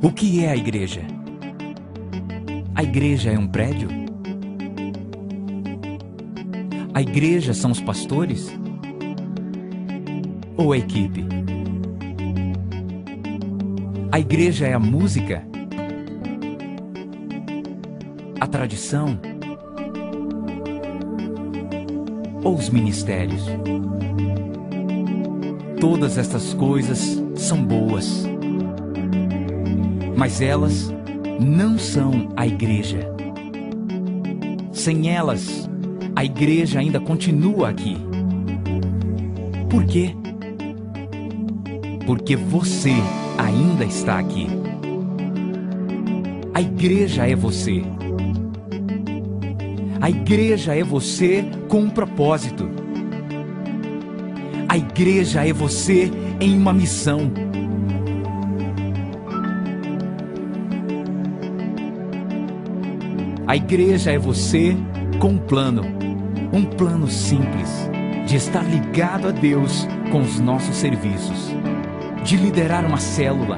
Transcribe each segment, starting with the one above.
O que é a igreja? A igreja é um prédio? A igreja são os pastores? Ou a equipe? A igreja é a música? A tradição? Ou os ministérios? Todas estas coisas são boas, mas elas não são a igreja. Sem elas, a igreja ainda continua aqui. Por quê? Porque você ainda está aqui. A igreja é você. A igreja é você com um propósito. A igreja é você em uma missão. A igreja é você com um plano, um plano simples de estar ligado a Deus com os nossos serviços, de liderar uma célula,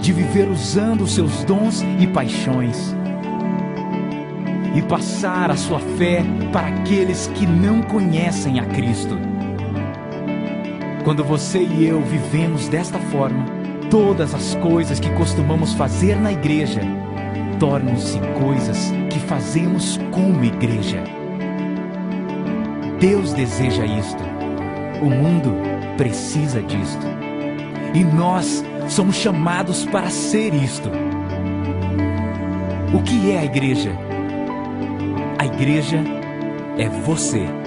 de viver usando os seus dons e paixões e passar a sua fé para aqueles que não conhecem a Cristo. Quando você e eu vivemos desta forma, todas as coisas que costumamos fazer na igreja tornam-se coisas que fazemos como igreja. Deus deseja isto. O mundo precisa disto. E nós somos chamados para ser isto. O que é a igreja? A igreja é você.